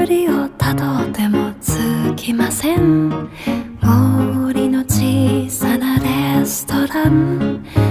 ぶりをたどってもつきません。森の小さなレストラン。